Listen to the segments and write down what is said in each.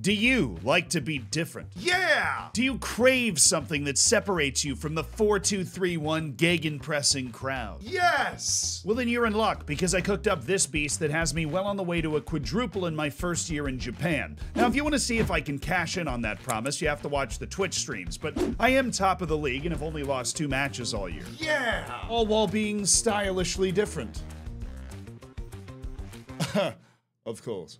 Do you like to be different? Yeah! Do you crave something that separates you from the 4231 gegenpressing crowd? Yes! Well, then you're in luck because I cooked up this beast that has me well on the way to a quadruple in my first year in Japan. Now, if you want to see if I can cash in on that promise, you have to watch the Twitch streams, but I am top of the league and have only lost two matches all year. Yeah! All while being stylishly different. Of course.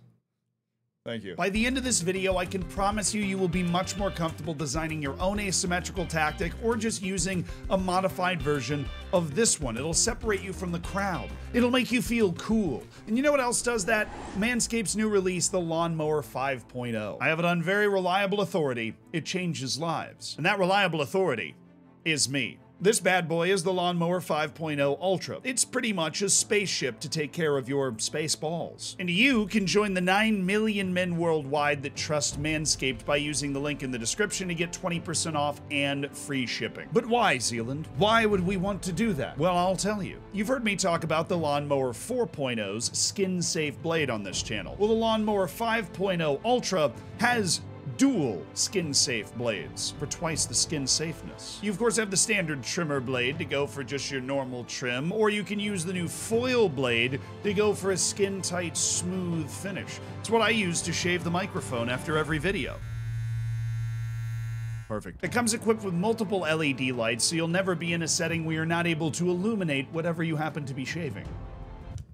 Thank you. By the end of this video, I can promise you you will be much more comfortable designing your own asymmetrical tactic or just using a modified version of this one. It'll separate you from the crowd. It'll make you feel cool. And you know what else does that? Manscaped's new release, the Lawnmower 5.0. I have it on very reliable authority. It changes lives. And that reliable authority is me. This bad boy is the Lawnmower 5.0 Ultra. It's pretty much a spaceship to take care of your space balls. And you can join the 9 million men worldwide that trust Manscaped by using the link in the description to get 20% off and free shipping. But why, Zealand? Why would we want to do that? Well, I'll tell you. You've heard me talk about the Lawnmower 4.0's skin safe blade on this channel. Well, the Lawnmower 5.0 Ultra has dual skin safe blades for twice the skin safeness. You of course have the standard trimmer blade to go for just your normal trim, or you can use the new foil blade to go for a skin tight, smooth finish. It's what I use to shave the microphone after every video. Perfect. It comes equipped with multiple LED lights, so you'll never be in a setting where you're not able to illuminate whatever you happen to be shaving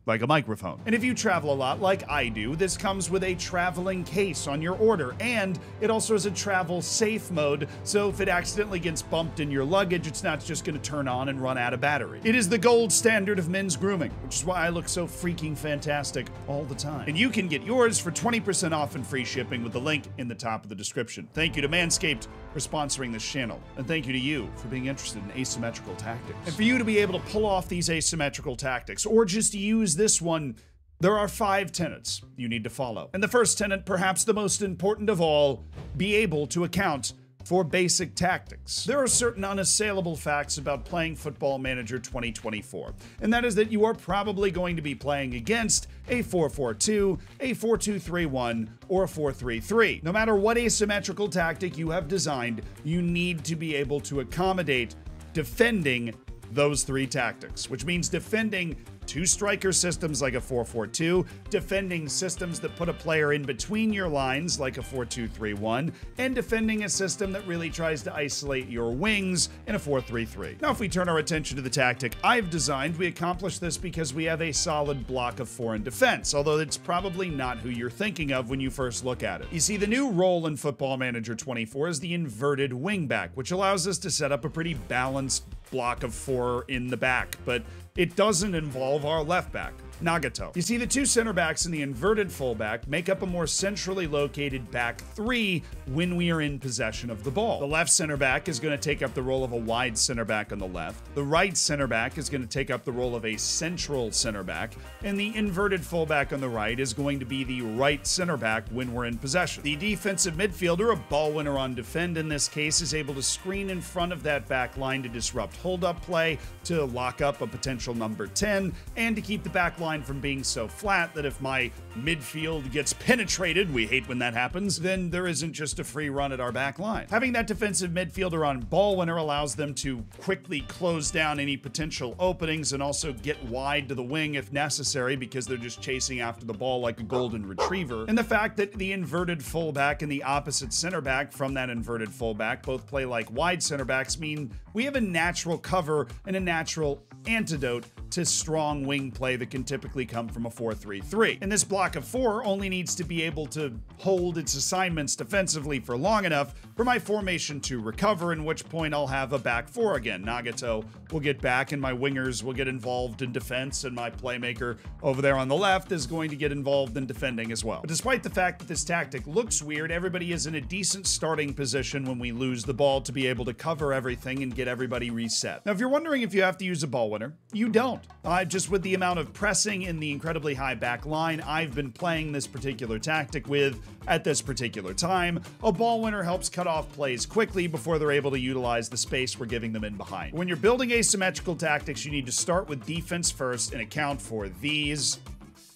like a microphone. And if you travel a lot like I do, this comes with a traveling case on your order, and it also has a travel safe mode, so if it accidentally gets bumped in your luggage, it's not just gonna turn on and run out of battery. It is the gold standard of men's grooming, which is why I look so freaking fantastic all the time. And you can get yours for 20% off and free shipping with the link in the top of the description. Thank you to Manscaped for sponsoring this channel, and thank you to you for being interested in asymmetrical tactics. And for you to be able to pull off these asymmetrical tactics, or just use this one, there are five tenets you need to follow. And the first tenet, perhaps the most important of all, be able to account for basic tactics. There are certain unassailable facts about playing Football Manager 2024, and that is that you are probably going to be playing against a 4-4-2, a 4-2-3-1, or a 4-3-3. No matter what asymmetrical tactic you have designed, you need to be able to accommodate defending those three tactics, which means defending two striker systems like a 4-4-2, defending systems that put a player in between your lines like a 4-2-3-1, and defending a system that really tries to isolate your wings in a 4-3-3. Now, if we turn our attention to the tactic I've designed, we accomplish this because we have a solid block of four in defense, although it's probably not who you're thinking of when you first look at it. You see, the new role in Football Manager 24 is the inverted wingback, which allows us to set up a pretty balanced block of four in the back, but it doesn't involve our left back. Nagato. You see, the two center backs and the inverted fullback make up a more centrally located back three when we are in possession of the ball. The left center back is going to take up the role of a wide center back on the left. The right center back is going to take up the role of a central center back. And the inverted fullback on the right is going to be the right center back when we're in possession. The defensive midfielder, a ball winner on defend in this case, is able to screen in front of that back line to disrupt hold up play, to lock up a potential number 10, and to keep the back line line from being so flat that if my midfield gets penetrated, we hate when that happens, then there isn't just a free run at our back line. Having that defensive midfielder on ball winner allows them to quickly close down any potential openings and also get wide to the wing if necessary because they're just chasing after the ball like a golden retriever. And the fact that the inverted fullback and the opposite center back from that inverted fullback both play like wide center backs mean we have a natural cover and a natural antidote to strong wing play that can typically come from a 4-3-3. And this block of four only needs to be able to hold its assignments defensively for long enough for my formation to recover, in which point I'll have a back four again. Nagato will get back and my wingers will get involved in defense and my playmaker over there on the left is going to get involved in defending as well. But despite the fact that this tactic looks weird, everybody is in a decent starting position when we lose the ball to be able to cover everything and get everybody reset. Now, if you're wondering if you have to use a ball winner, you don't. Uh, just with the amount of pressing in the incredibly high back line I've been playing this particular tactic with at this particular time, a ball winner helps cut off plays quickly before they're able to utilize the space we're giving them in behind. When you're building asymmetrical tactics, you need to start with defense first and account for these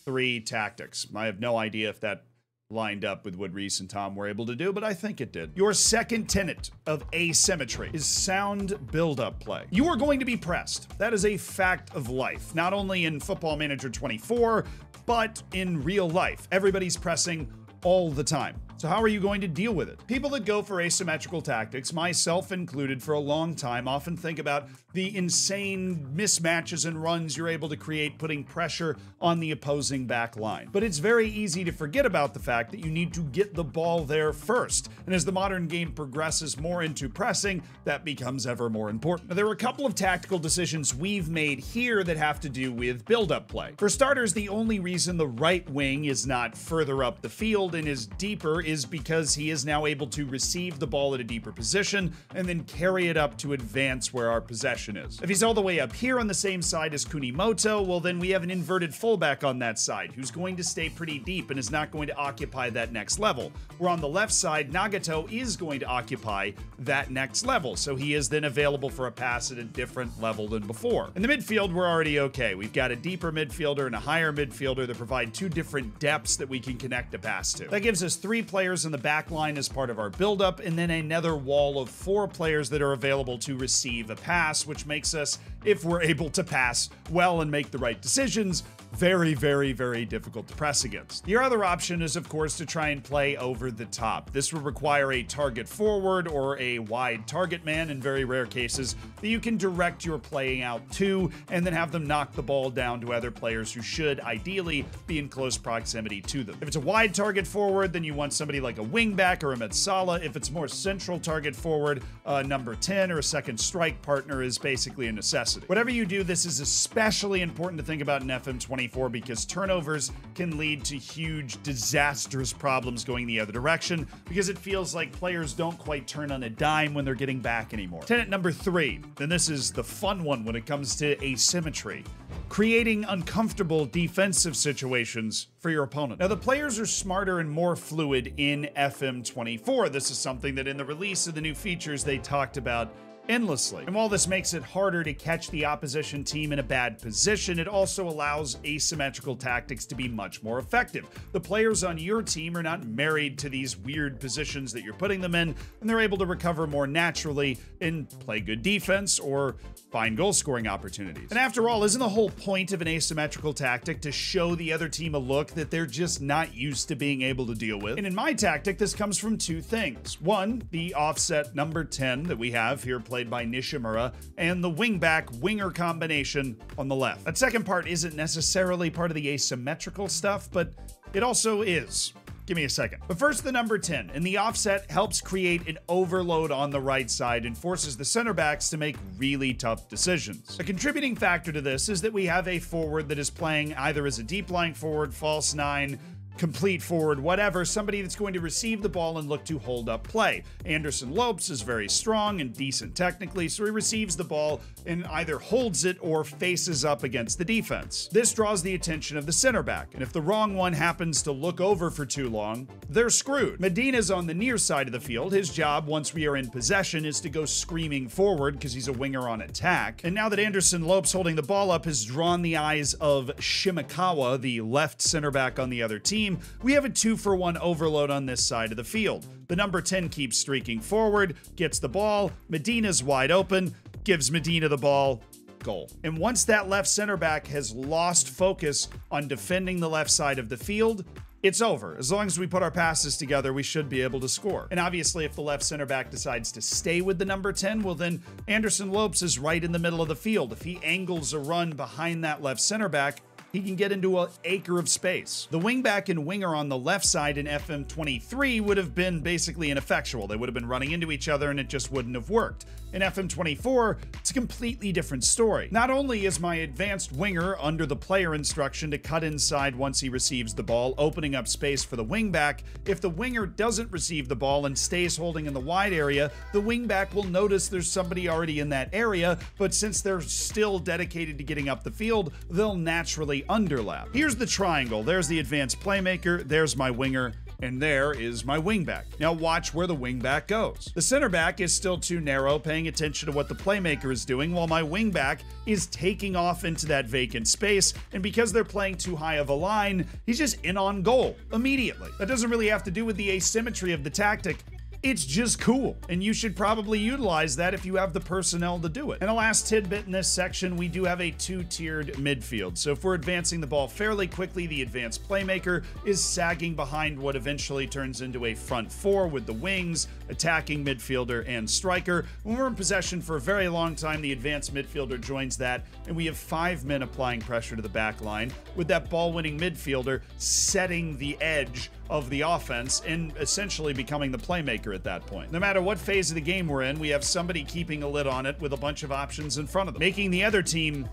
three tactics. I have no idea if that lined up with what Reece and Tom were able to do, but I think it did. Your second tenet of asymmetry is sound build-up play. You are going to be pressed. That is a fact of life, not only in Football Manager 24, but in real life. Everybody's pressing all the time. So, how are you going to deal with it? People that go for asymmetrical tactics, myself included, for a long time, often think about the insane mismatches and runs you're able to create, putting pressure on the opposing back line. But it's very easy to forget about the fact that you need to get the ball there first. And as the modern game progresses more into pressing, that becomes ever more important. Now, there are a couple of tactical decisions we've made here that have to do with build up play. For starters, the only reason the right wing is not further up the field and is deeper is because he is now able to receive the ball at a deeper position and then carry it up to advance where our possession is. If he's all the way up here on the same side as Kunimoto, well, then we have an inverted fullback on that side who's going to stay pretty deep and is not going to occupy that next level. Where on the left side, Nagato is going to occupy that next level, so he is then available for a pass at a different level than before. In the midfield, we're already okay. We've got a deeper midfielder and a higher midfielder that provide two different depths that we can connect a pass to. That gives us three players in the back line as part of our buildup, and then another wall of four players that are available to receive a pass, which makes us, if we're able to pass well and make the right decisions, very, very, very difficult to press against. Your other option is, of course, to try and play over the top. This would require a target forward or a wide target man in very rare cases that you can direct your playing out to and then have them knock the ball down to other players who should ideally be in close proximity to them. If it's a wide target forward, then you want somebody like a wingback or a mezzala. If it's more central target forward, uh, number 10 or a second strike partner is basically a necessity. Whatever you do, this is especially important to think about in FM24 because turnovers can lead to huge, disastrous problems going the other direction because it feels like players don't quite turn on a dime when they're getting back anymore. Tenet number three, then this is the fun one when it comes to asymmetry creating uncomfortable defensive situations for your opponent. Now, the players are smarter and more fluid in FM24. This is something that in the release of the new features they talked about endlessly. And while this makes it harder to catch the opposition team in a bad position, it also allows asymmetrical tactics to be much more effective. The players on your team are not married to these weird positions that you're putting them in, and they're able to recover more naturally and play good defense or find goal scoring opportunities. And after all, isn't the whole point of an asymmetrical tactic to show the other team a look that they're just not used to being able to deal with? And in my tactic, this comes from two things. One, the offset number 10 that we have here played by Nishimura, and the wingback winger combination on the left. That second part isn't necessarily part of the asymmetrical stuff, but it also is. Give me a second. But first, the number 10. And the offset helps create an overload on the right side and forces the center backs to make really tough decisions. A contributing factor to this is that we have a forward that is playing either as a deep lying forward, false nine, complete forward, whatever, somebody that's going to receive the ball and look to hold up play. Anderson Lopes is very strong and decent technically, so he receives the ball and either holds it or faces up against the defense. This draws the attention of the center back, and if the wrong one happens to look over for too long, they're screwed. Medina's on the near side of the field. His job, once we are in possession, is to go screaming forward because he's a winger on attack. And now that Anderson Lopes holding the ball up has drawn the eyes of Shimakawa, the left center back on the other team, we have a two for one overload on this side of the field. The number 10 keeps streaking forward, gets the ball, Medina's wide open, gives Medina the ball, goal. And once that left center back has lost focus on defending the left side of the field, it's over. As long as we put our passes together, we should be able to score. And obviously, if the left center back decides to stay with the number 10, well, then Anderson Lopes is right in the middle of the field. If he angles a run behind that left center back, he can get into an acre of space. The wingback and winger on the left side in FM23 would have been basically ineffectual. They would have been running into each other and it just wouldn't have worked. In FM24, it's a completely different story. Not only is my advanced winger under the player instruction to cut inside once he receives the ball, opening up space for the wingback, if the winger doesn't receive the ball and stays holding in the wide area, the wingback will notice there's somebody already in that area, but since they're still dedicated to getting up the field, they'll naturally underlap. Here's the triangle. There's the advanced playmaker, there's my winger, and there is my wingback. Now watch where the wingback goes. The center back is still too narrow, paying attention to what the playmaker is doing, while my wingback is taking off into that vacant space, and because they're playing too high of a line, he's just in on goal immediately. That doesn't really have to do with the asymmetry of the tactic. It's just cool, and you should probably utilize that if you have the personnel to do it. And a last tidbit in this section, we do have a two-tiered midfield. So if we're advancing the ball fairly quickly, the advanced playmaker is sagging behind what eventually turns into a front four with the wings, attacking midfielder, and striker. When we're in possession for a very long time, the advanced midfielder joins that, and we have five men applying pressure to the back line, with that ball-winning midfielder setting the edge of the offense and essentially becoming the playmaker at that point. No matter what phase of the game we're in, we have somebody keeping a lid on it with a bunch of options in front of them, making the other team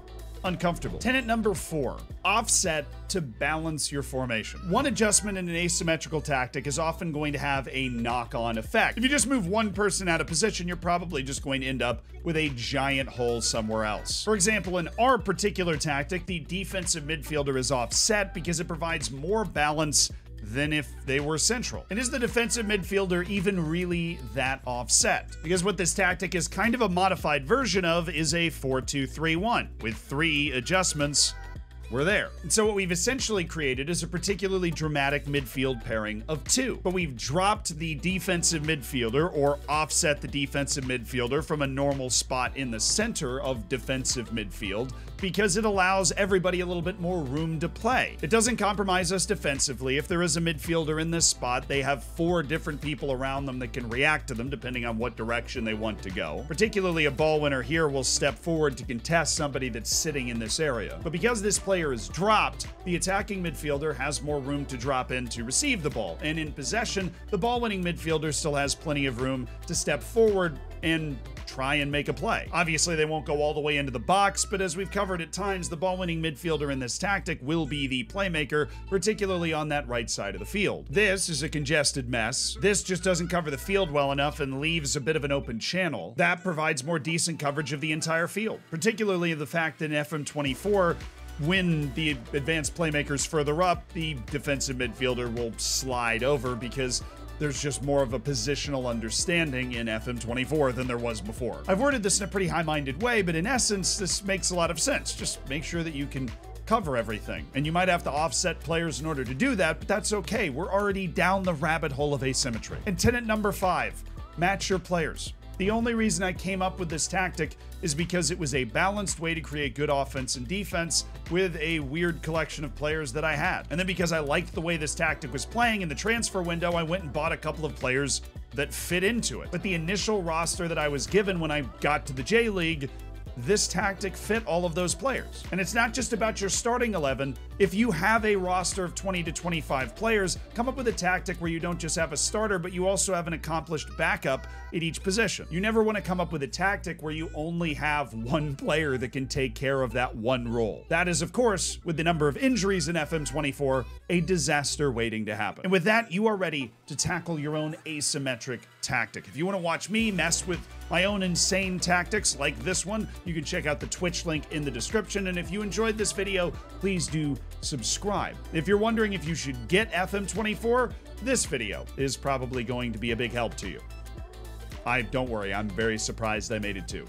uncomfortable. Tenant number four, offset to balance your formation. One adjustment in an asymmetrical tactic is often going to have a knock-on effect. If you just move one person out of position, you're probably just going to end up with a giant hole somewhere else. For example, in our particular tactic, the defensive midfielder is offset because it provides more balance than if they were central. And is the defensive midfielder even really that offset? Because what this tactic is kind of a modified version of is a 4-2-3-1 with three adjustments we're there. And so what we've essentially created is a particularly dramatic midfield pairing of two. But we've dropped the defensive midfielder or offset the defensive midfielder from a normal spot in the center of defensive midfield because it allows everybody a little bit more room to play. It doesn't compromise us defensively. If there is a midfielder in this spot, they have four different people around them that can react to them depending on what direction they want to go. Particularly a ball winner here will step forward to contest somebody that's sitting in this area. But because this player is dropped, the attacking midfielder has more room to drop in to receive the ball. And in possession, the ball winning midfielder still has plenty of room to step forward and try and make a play. Obviously, they won't go all the way into the box, but as we've covered at times, the ball winning midfielder in this tactic will be the playmaker, particularly on that right side of the field. This is a congested mess. This just doesn't cover the field well enough and leaves a bit of an open channel. That provides more decent coverage of the entire field, particularly the fact that in FM24, when the advanced playmakers further up, the defensive midfielder will slide over because there's just more of a positional understanding in FM24 than there was before. I've worded this in a pretty high-minded way, but in essence, this makes a lot of sense. Just make sure that you can cover everything. And you might have to offset players in order to do that, but that's okay. We're already down the rabbit hole of asymmetry. And tenant number five, match your players. The only reason I came up with this tactic is because it was a balanced way to create good offense and defense with a weird collection of players that I had. And then because I liked the way this tactic was playing in the transfer window, I went and bought a couple of players that fit into it. But the initial roster that I was given when I got to the J League this tactic fit all of those players. And it's not just about your starting 11. If you have a roster of 20 to 25 players, come up with a tactic where you don't just have a starter, but you also have an accomplished backup at each position. You never want to come up with a tactic where you only have one player that can take care of that one role. That is, of course, with the number of injuries in FM24, a disaster waiting to happen. And with that, you are ready to tackle your own asymmetric tactic. If you want to watch me mess with my own insane tactics like this one, you can check out the Twitch link in the description. And if you enjoyed this video, please do subscribe. If you're wondering if you should get FM24, this video is probably going to be a big help to you. I don't worry, I'm very surprised I made it too.